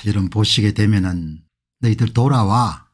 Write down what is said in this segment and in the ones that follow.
자 여러분 보시게 되면은 너희들 돌아와.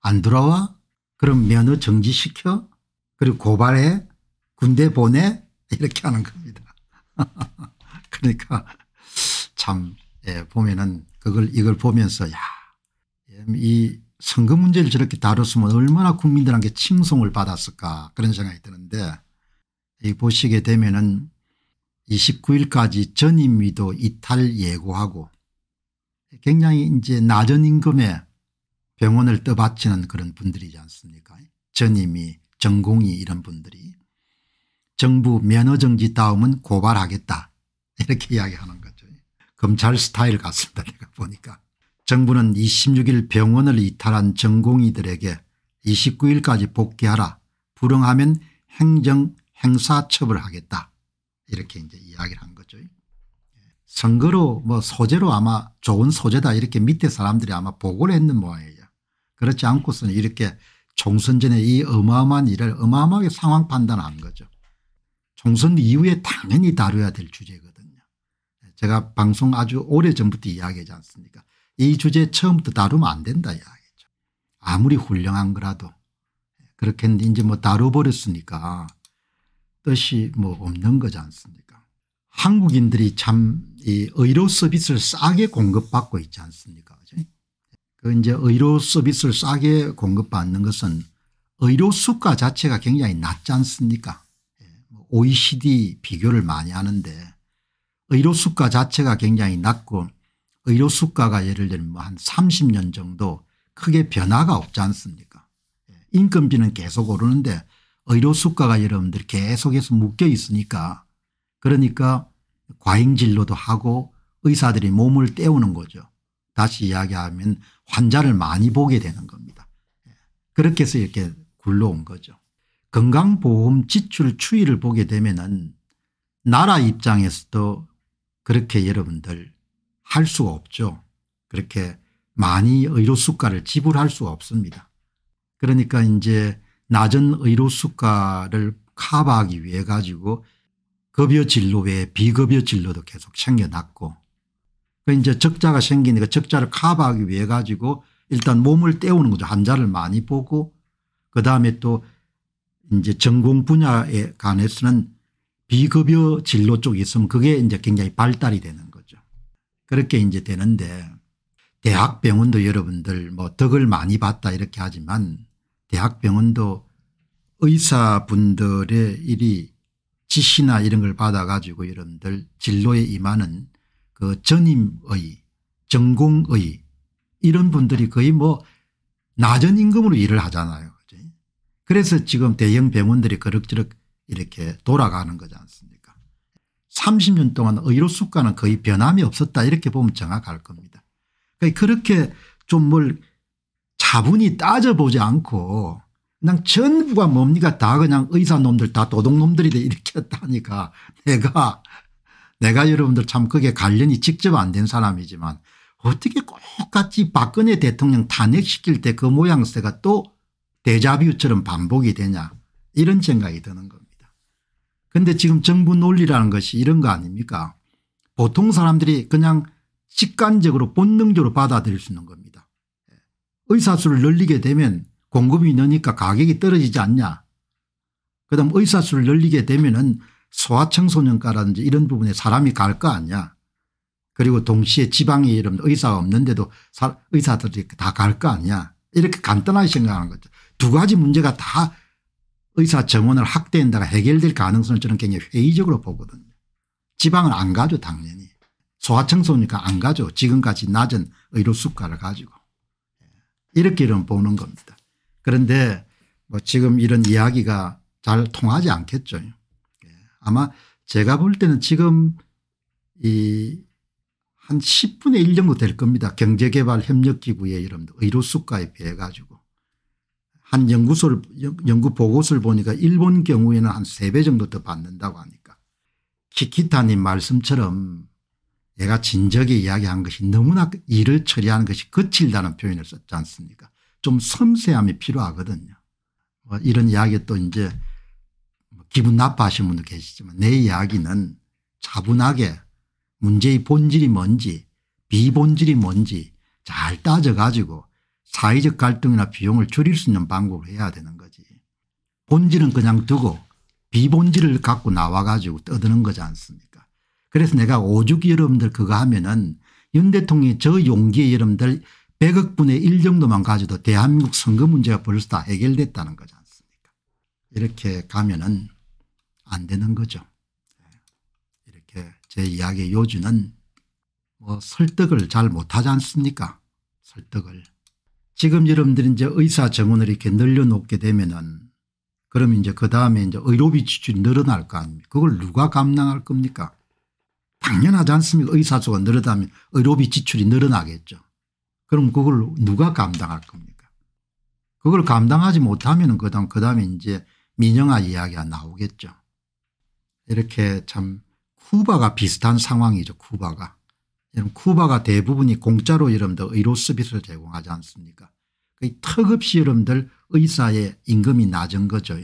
안 돌아와? 그럼 면허 정지시켜? 그리고 고발해? 군대 보내? 이렇게 하는 겁니다. 그러니까 참 예, 보면은 그걸 이걸 보면서 야이 선거 문제를 저렇게 다뤘으면 얼마나 국민들한테 칭송을 받았을까? 그런 생각이 드는데 이 보시게 되면은 29일까지 전임위도 이탈 예고하고 굉장히 이제 낮은 임금에 병원을 떠받치는 그런 분들이지 않습니까 전임위 전공이 이런 분들이 정부 면허정지 다음은 고발하겠다 이렇게 이야기하는 거죠. 검찰 스타일 같습니다. 내가 보니까. 정부는 26일 병원을 이탈한 전공의들에게 29일까지 복귀하라 불응하면 행정 행사 처벌하겠다 이렇게 이제 이야기를 한 거죠. 선거로 뭐 소재로 아마 좋은 소재다 이렇게 밑에 사람들이 아마 보고를 했는 모양이에요. 그렇지 않고서는 이렇게 총선 전에 이 어마어마한 일을 어마어마하게 상황 판단한 거죠. 총선 이후에 당연히 다뤄야 될 주제거든요. 제가 방송 아주 오래전부터 이야기하지 않습니까 이 주제 처음부터 다루면 안 된다 이야기죠. 아무리 훌륭한 거라도 그렇게 이제 뭐 다뤄버렸으니까 뜻이 뭐 없는 거지 않습니까 한국인들이 참 이 의료 서비스를 싸게 공급받고 있지 않습니까? 그 이제 의료 서비스를 싸게 공급받는 것은 의료 수가 자체가 굉장히 낮지 않습니까? OECD 뭐 비교를 많이 하는데 의료 수가 자체가 굉장히 낮고 의료 수가가 예를 들면 뭐 한 30년 정도 크게 변화가 없지 않습니까? 인건비는 계속 오르는데 의료 수가가 여러분들 계속해서 묶여 있으니까 그러니까 과잉 진료도 하고 의사들이 몸을 때우는 거죠. 다시 이야기하면 환자를 많이 보게 되는 겁니다. 그렇게 해서 이렇게 굴러온 거죠. 건강보험 지출 추이를 보게 되면 나라 입장에서도 그렇게 여러분들 할 수가 없죠. 그렇게 많이 의료 수가를 지불할 수가 없습니다. 그러니까 이제 낮은 의료 수가를 커버하기 위해 가지고 급여 진로 외에 비급여 진로도 계속 생겨났고 그 이제 적자가 생기니까 적자를 커버하기 위해 가지고 일단 몸을 때우는 거죠. 환자를 많이 보고 그다음에 또 이제 전공 분야에 관해서는 비급여 진로 쪽이 있으면 그게 이제 굉장히 발달이 되는 거죠. 그렇게 이제 되는데 대학병원도 여러분들 뭐 덕을 많이 봤다 이렇게 하지만 대학병원도 의사분들의 일이 지시나 이런 걸 받아가지고 여러분들 진로에 임하는 그 전임의 전공의 이런 분들이 거의 뭐 낮은 임금으로 일을 하잖아요. 그래서 지금 대형 병원들이 그럭저럭 이렇게 돌아가는 거지 않습니까 30년 동안 의료 수가는 거의 변함이 없었다 이렇게 보면 정확할 겁니다. 그러니까 그렇게 좀 뭘 차분히 따져보지 않고 그냥 전부가 뭡니까? 다 그냥 의사놈들 다 도둑놈들이다 이렇게 했다니까. 내가 내가 여러분들 참 그게 관련이 직접 안 된 사람이지만 어떻게 똑같이 박근혜 대통령 탄핵시킬 때 그 모양새가 또 데자뷰처럼 반복이 되냐. 이런 생각이 드는 겁니다. 그런데 지금 정부 논리라는 것이 이런 거 아닙니까? 보통 사람들이 그냥 직관적으로 본능적으로 받아들일 수 있는 겁니다. 의사수를 늘리게 되면 공급이 느니까 가격이 떨어지지 않냐 그 다음 의사수를 늘리게 되면 은 소아청소년과라든지 이런 부분에 사람이 갈 거 아니야. 그리고 동시에 지방에 이런 의사가 없는데도 의사들이 다 갈 거 아니야. 이렇게 간단하게 생각하는 거죠. 두 가지 문제가 다 의사 정원을 확대한다가 해결될 가능성을 저는 굉장히 회의적으로 보거든요. 지방은 안 가죠 당연히. 소아청소니까 안 가죠. 지금까지 낮은 의료 수가를 가지고. 이렇게 는 보는 겁니다. 그런데 뭐 지금 이런 이야기가 잘 통하지 않겠죠. 아마 제가 볼 때는 지금 이 한 10분의 1 정도 될 겁니다. 경제개발협력기구의 여러분들 의료수가에 비해 가지고 한 연구소를 연구 보고서를 보니까 일본 경우에는 한 3배 정도 더 받는다고 하니까 키키타님 말씀처럼 얘가 진적에 이야기한 것이 너무나 일을 처리하는 것이 거칠다는 표현을 썼지 않습니까 좀 섬세함이 필요하거든요. 뭐 이런 이야기 또 이제 뭐 기분 나빠하시는 분도 계시지만 내 이야기는 차분하게 문제의 본질이 뭔지 비본질이 뭔지 잘 따져가지고 사회적 갈등이나 비용을 줄일 수 있는 방법을 해야 되는 거지. 본질은 그냥 두고 비본질을 갖고 나와가지고 떠드는 거지 않습니까 그래서 내가 오죽 여러분들 그거 하면은 윤 대통령이 저 용기에 여러분들 100억 분의 1 정도만 가져도 대한민국 선거 문제가 벌써 다 해결됐다는 거지 않습니까 이렇게 가면은 안 되는 거죠. 이렇게 제 이야기의 요지는 뭐 설득을 잘 못하지 않습니까 설득을. 지금 여러분들이 이제 의사 정원을 이렇게 늘려놓게 되면은 그러면 이제 그 다음에 이제 의료비 지출이 늘어날 거 아닙니까 그걸 누가 감당할 겁니까 당연하지 않습니까 의사 수가 늘어나면 의료비 지출이 늘어나겠죠. 그럼 그걸 누가 감당할 겁니까 그걸 감당하지 못하면 그다음 그다음에 이제 민영화 이야기가 나오겠죠. 이렇게 참 쿠바가 비슷한 상황이죠. 쿠바가. 여러분 쿠바가 대부분이 공짜로 여러분들 의료 서비스를 제공하지 않습니까 턱없이 여러분들 의사의 임금이 낮은 거죠.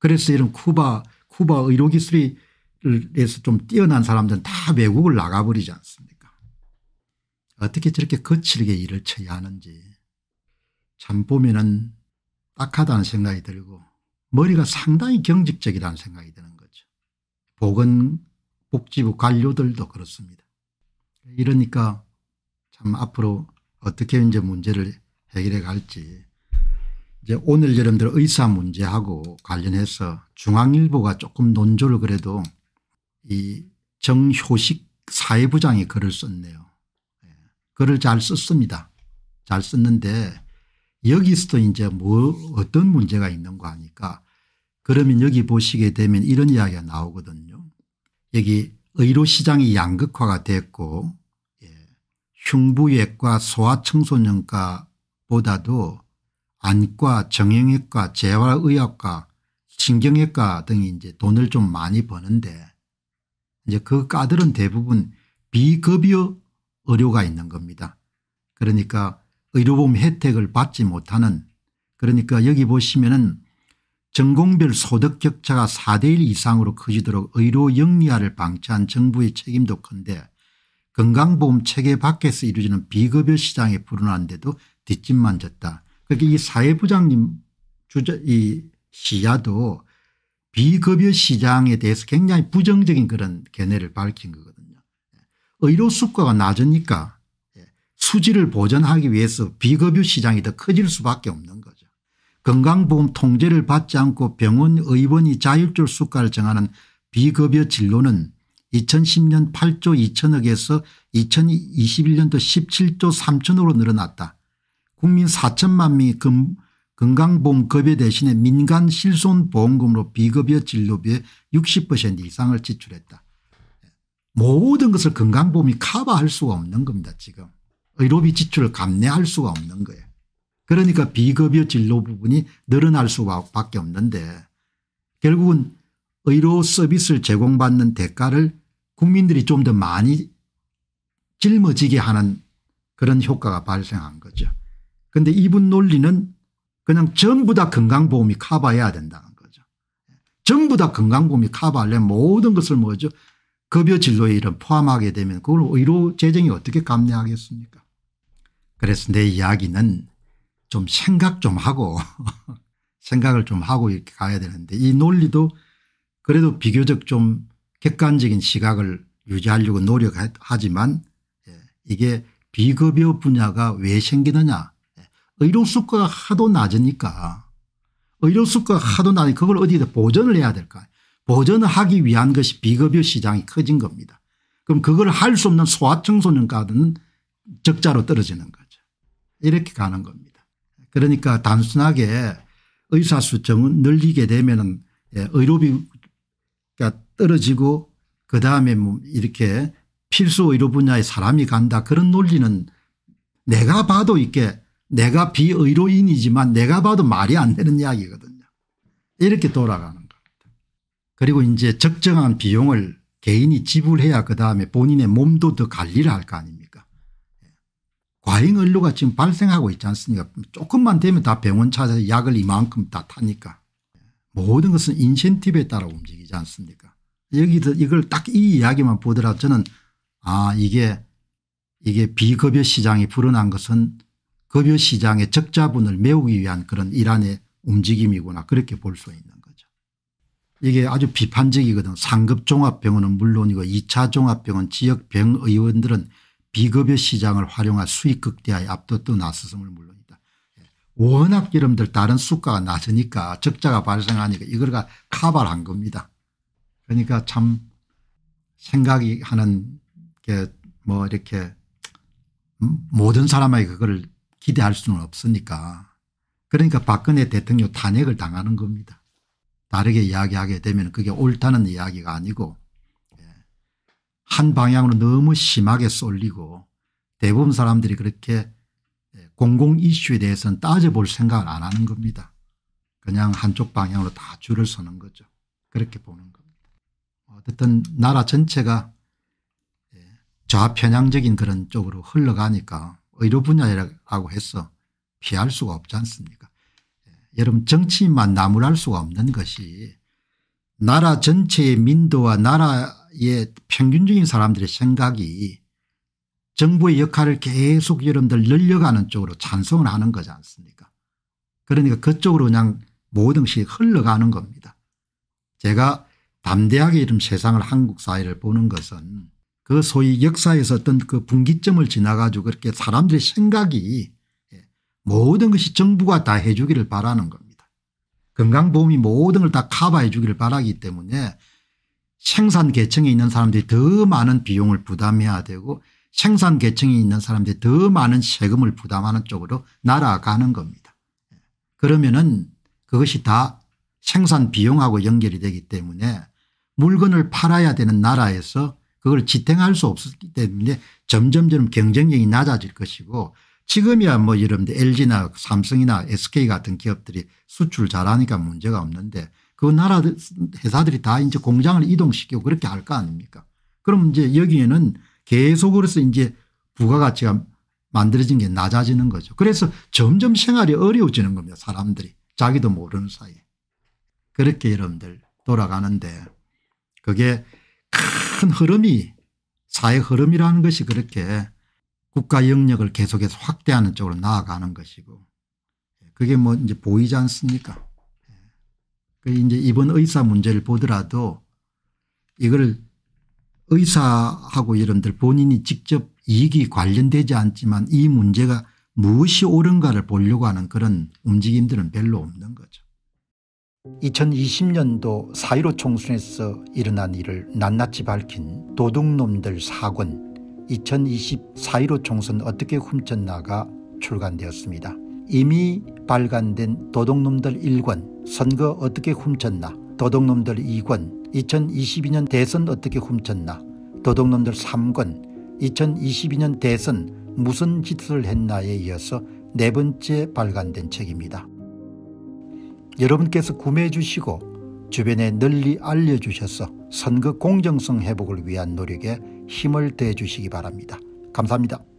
그래서 이런 쿠바 쿠바 의료기술에서 좀 뛰어난 사람들은 다 외국을 나가버리지 않습니까 어떻게 저렇게 거칠게 일을 쳐야 하는지 참 보면은 딱하다는 생각이 들고 머리가 상당히 경직적이라는 생각이 드는 거죠. 보건복지부 관료들도 그렇습니다. 이러니까 참 앞으로 어떻게 이제 문제를 해결해 갈지 이제 오늘 여러분들 의사 문제하고 관련해서 중앙일보가 조금 논조를 그래도 이 정효식 사회부장이 글을 썼네요. 예, 글을 잘 썼습니다. 잘 썼는데 여기서도 이제 뭐 어떤 문제가 있는 거 하니까 그러면 여기 보시게 되면 이런 이야기가 나오거든요. 여기 의료시장이 양극화가 됐고 예, 흉부외과 소아청소년과보다도 안과 정형외과 재활의학과 신경외과 등이 이제 돈을 좀 많이 버는데 이제 그 과들은 대부분 비급여 의료가 있는 겁니다. 그러니까 의료보험 혜택을 받지 못하는 그러니까 여기 보시면은 전공별 소득 격차가 4대1 이상으로 커지도록 의료 영리화를 방치한 정부의 책임도 큰데 건강보험 체계 밖에서 이루어지는 비급여 시장에 불어났는데도 뒷짐만 졌다. 그러니까 이 사회부장님 주저 이 시야도 비급여 시장에 대해서 굉장히 부정적인 그런 견해를 밝힌 거거든요. 의료 수가가 낮으니까 수지를 보전하기 위해서 비급여 시장이 더 커질 수밖에 없는 거죠. 건강보험 통제를 받지 않고 병원 의원이 자율적 수가를 정하는 비급여 진로는 2010년 8조 2천억에서 2021년도 17조 3천억으로 늘어났다. 국민 4천만 명이 건강보험 급여 대신에 민간 실손보험금으로 비급여 진료비의 60% 이상을 지출했다. 모든 것을 건강보험이 커버할 수가 없는 겁니다. 지금. 의료비 지출을 감내할 수가 없는 거예요. 그러니까 비급여 진료 부분이 늘어날 수밖에 없는데 결국은 의료 서비스를 제공받는 대가를 국민들이 좀 더 많이 짊어지게 하는 그런 효과가 발생한 거죠. 그런데 이분 논리는 그냥 전부 다 건강보험이 커버해야 된다는 거죠. 전부 다 건강보험이 커버하려면 모든 것을 뭐죠 급여 진로에 이런 포함하게 되면 그걸 의료 재정이 어떻게 감내하겠습니까? 그래서 내 이야기는 좀 생각 좀 하고 생각을 좀 하고 이렇게 가야 되는데 이 논리도 그래도 비교적 좀 객관적인 시각을 유지하려고 노력하지만 예, 이게 비급여 분야가 왜 생기느냐? 예, 의료 수가가 하도 낮으니까 의료 수가가 하도 낮으니까 그걸 어디다 보전을 해야 될까 보전을 하기 위한 것이 비급여 시장이 커진 겁니다. 그럼 그걸 할 수 없는 소아청 소년과는 적자로 떨어지는 거죠. 이렇게 가는 겁니다. 그러니까 단순하게 의사수 정은 늘리게 되면 은 의료비가 떨어지고 그다음에 뭐 이렇게 필수 의료 분야에 사람이 간다 그런 논리는 내가 봐도 이게 내가 비의료인이지만 내가 봐도 말이 안 되는 이야기거든요. 이렇게 돌아가는. 그리고 이제 적정한 비용을 개인이 지불해야 그다음에 본인의 몸도 더 관리를 할 거 아닙니까? 과잉 의료가 지금 발생하고 있지 않습니까? 조금만 되면 다 병원 찾아서 약을 이만큼 다 타니까. 모든 것은 인센티브에 따라 움직이지 않습니까? 여기서 이걸 딱 이 이야기만 보더라도 저는 아 이게 이게 비급여 시장이 불어난 것은 급여 시장의 적자분을 메우기 위한 그런 일환의 움직임이구나. 그렇게 볼 수 있는. 이게 아주 비판적이거든 상급 종합병원은 물론이고 2차 종합병원 지역 병의원들은 비급여 시장을 활용한 수익 극대화에 앞도또 나섰음을 물론이다. 워낙 여러분들 다른 수가가 낮으니까 적자가 발생하니까 이걸 카바를 겁니다. 그러니까 참 생각이 하는 게 뭐 이렇게 모든 사람에게 그걸 기대할 수는 없으니까 그러니까 박근혜 대통령 탄핵을 당하는 겁니다. 다르게 이야기하게 되면 그게 옳다는 이야기가 아니고 예. 한 방향으로 너무 심하게 쏠리고 대부분 사람들이 그렇게 예, 공공 이슈에 대해서는 따져볼 생각을 안 하는 겁니다. 그냥 한쪽 방향으로 다 줄을 서는 거죠. 그렇게 보는 겁니다. 어쨌든 나라 전체가 예, 좌편향적인 그런 쪽으로 흘러가니까 의료 분야라고 해서 피할 수가 없지 않습니까 예, 여러분 정치인만 나무랄 수가 없는 것이 나라 전체의 민도와 나라의 평균적인 사람들의 생각이 정부의 역할을 계속 여러분들 늘려가는 쪽으로 찬성을 하는 거지 않습니까 그러니까 그쪽으로 그냥 모든 것이 흘러가는 겁니다. 제가 담대하게 이런 세상을 한국 사회를 보는 것은 그 소위 역사에서 어떤 그 분기점을 지나가지고 그렇게 사람들의 생각이 예, 모든 것이 정부가 다 해주기를 바라는 겁니다. 건강보험이 모든 걸 다 커버해 주기를 바라기 때문에 생산 계층에 있는 사람들이 더 많은 비용을 부담해야 되고 생산 계층에 있는 사람들이 더 많은 세금을 부담하는 쪽으로 날아가는 겁니다. 예, 그러면은 그것이 다 생산 비용하고 연결이 되기 때문에 물건을 팔아야 되는 나라에서 그걸 지탱할 수 없기 때문에 점점점 경쟁력이 낮아질 것이고 지금이야 뭐 여러분들 LG나 삼성이나 SK 같은 기업들이 수출 잘하니까 문제가 없는데 그 나라 회사들이 다 이제 공장을 이동시키고 그렇게 할 거 아닙니까 그럼 이제 여기에는 계속으로서 이제 부가가치가 만들어진 게 낮아지는 거죠. 그래서 점점 생활이 어려워지는 겁니다. 사람들이 자기도 모르는 사이에. 그렇게 여러분들 돌아가는데 그게 큰 흐름이 사회 흐름이라는 것이 그렇게 국가 영역을 계속해서 확대하는 쪽으로 나아가는 것이고 그게 뭐 이제 보이지 않습니까? 그 이제 이번 의사 문제를 보더라도 이걸 의사하고 여러분들 본인이 직접 이익이 관련되지 않지만 이 문제가 무엇이 옳은가를 보려고 하는 그런 움직임들은 별로 없는 거죠. 2020년도 4.15 총선에서 일어난 일을 낱낱이 밝힌 도둑놈들 사권 2020 4.15 총선 어떻게 훔쳤나가 출간되었습니다. 이미 발간된 도둑놈들 1권 선거 어떻게 훔쳤나 도둑놈들 2권 2022년 대선 어떻게 훔쳤나 도둑놈들 3권 2022년 대선 무슨 짓을 했나에 이어서 네 번째 발간된 책입니다. 여러분께서 구매해 주시고 주변에 널리 알려주셔서 선거 공정성 회복을 위한 노력에 힘을 더해 주시기 바랍니다. 감사합니다.